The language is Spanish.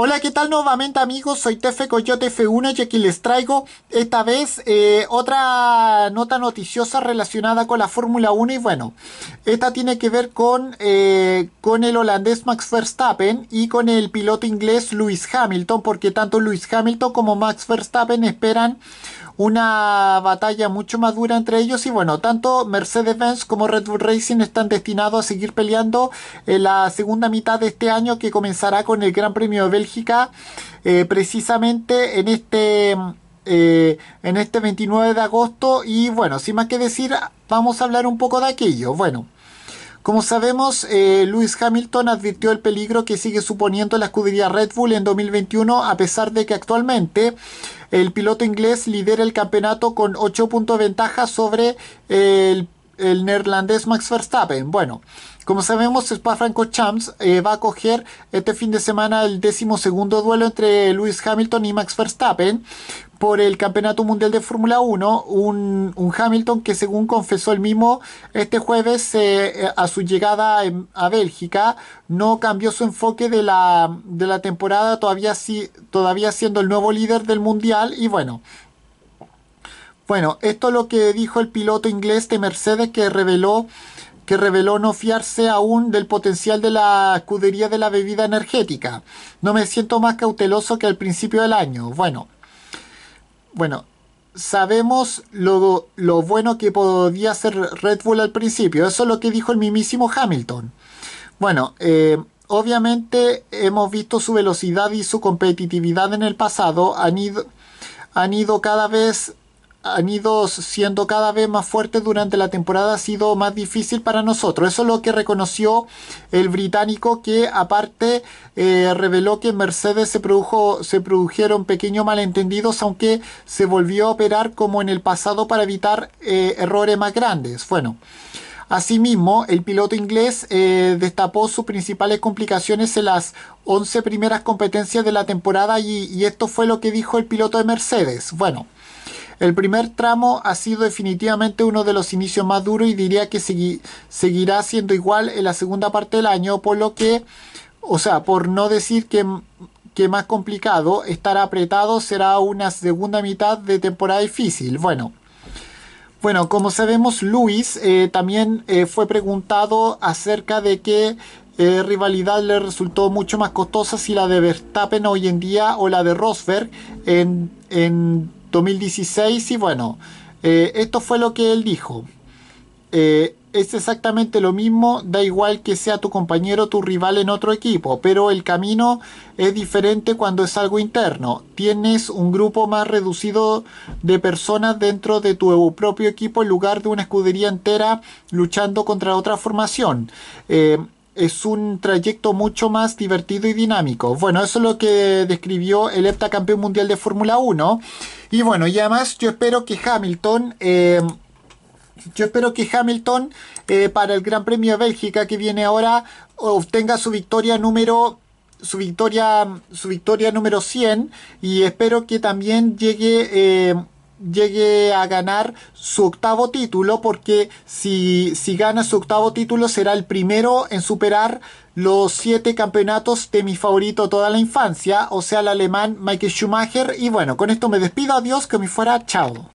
Hola, ¿qué tal nuevamente amigos? Soy Tefe Coyote F1 y aquí les traigo esta vez eh, otra nota noticiosa relacionada con la Fórmula 1 y bueno, esta tiene que ver con, eh, con el holandés Max Verstappen y con el piloto inglés Lewis Hamilton porque tanto Lewis Hamilton como Max Verstappen esperan una batalla mucho más dura entre ellos y bueno, tanto Mercedes-Benz como Red Bull Racing están destinados a seguir peleando en la segunda mitad de este año que comenzará con el Gran Premio de Bélgica eh, precisamente en este eh, en este 29 de agosto y bueno, sin más que decir, vamos a hablar un poco de aquello. Bueno, como sabemos, eh, Lewis Hamilton advirtió el peligro que sigue suponiendo la escudería Red Bull en 2021, a pesar de que actualmente el piloto inglés lidera el campeonato con 8 puntos de ventaja sobre el, neerlandés Max Verstappen. Bueno, como sabemos, Spa-Francorchamps eh, va a coger este fin de semana el décimo segundo duelo entre Lewis Hamilton y Max Verstappen por el Campeonato Mundial de Fórmula 1, un, un, Hamilton que según confesó el mismo este jueves eh, a su llegada a Bélgica, no cambió su enfoque de la, de la temporada, todavía, todavía siendo el nuevo líder del Mundial y bueno. Bueno, esto es lo que dijo el piloto inglés de Mercedes que reveló que reveló no fiarse aún del potencial de la escudería de la bebida energética. No me siento más cauteloso que al principio del año. Bueno, bueno, sabemos lo, lo bueno que podía hacer Red Bull al principio. Eso es lo que dijo el mismísimo Hamilton. Bueno, eh, obviamente hemos visto su velocidad y su competitividad en el pasado. Han ido, han ido cada vez han ido siendo cada vez más fuertes durante la temporada ha sido más difícil para nosotros. Eso es lo que reconoció el británico que aparte eh, reveló que en Mercedes se, produjo, se produjeron pequeños malentendidos aunque se volvió a operar como en el pasado para evitar eh, errores más grandes. Bueno. Asimismo, el piloto inglés eh, destapó sus principales complicaciones en las 11 primeras competencias de la temporada y, y esto fue lo que dijo el piloto de Mercedes. Bueno, el primer tramo ha sido definitivamente uno de los inicios más duros y diría que seguirá siendo igual en la segunda parte del año, por lo que, o sea, por no decir que, que más complicado, estar apretado será una segunda mitad de temporada difícil. Bueno. Bueno, como sabemos, Luis eh, también eh, fue preguntado acerca de qué eh, rivalidad le resultó mucho más costosa si la de Verstappen hoy en día o la de Rosberg en, en 2016 y bueno, eh, esto fue lo que él dijo. Eh, es exactamente lo mismo, da igual que sea tu compañero tu rival en otro equipo, pero el camino es diferente cuando es algo interno. Tienes un grupo más reducido de personas dentro de tu propio equipo en lugar de una escudería entera luchando contra otra formación. Eh, es un trayecto mucho más divertido y dinámico. Bueno, eso es lo que describió el heptacampeón mundial de Fórmula 1. Y bueno, y además yo espero que Hamilton... Eh, yo espero que Hamilton eh, para el Gran Premio de Bélgica que viene ahora obtenga su victoria número su victoria su victoria número 100 y espero que también llegue eh, llegue a ganar su octavo título porque si, si gana su octavo título será el primero en superar los siete campeonatos de mi favorito toda la infancia, o sea el alemán Michael Schumacher. Y bueno, con esto me despido, adiós, que me fuera, chao.